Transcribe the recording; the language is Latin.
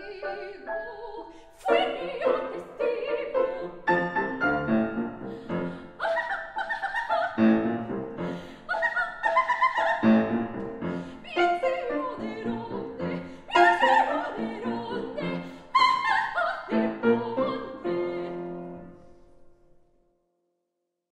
Fuego, fuego.